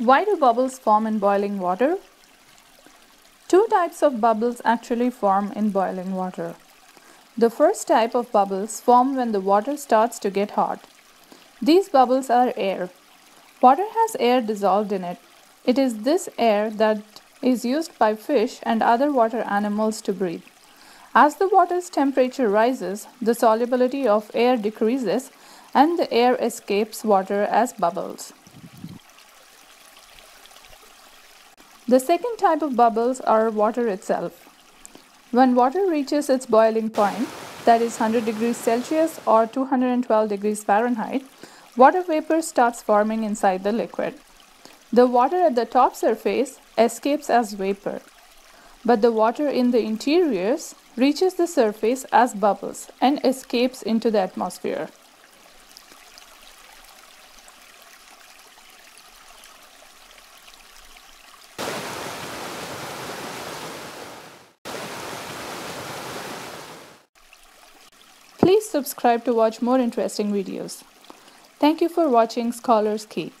Why do bubbles form in boiling water? Two types of bubbles actually form in boiling water. The first type of bubbles form when the water starts to get hot. These bubbles are air. Water has air dissolved in it. It is this air that is used by fish and other water animals to breathe. As the water's temperature rises, the solubility of air decreases and the air escapes water as bubbles. The second type of bubbles are water itself. When water reaches its boiling point, that is 100 degrees Celsius or 212 degrees Fahrenheit, water vapor starts forming inside the liquid. The water at the top surface escapes as vapor, but the water in the interiors reaches the surface as bubbles and escapes into the atmosphere. Please subscribe to watch more interesting videos. Thank you for watching Scholars Key.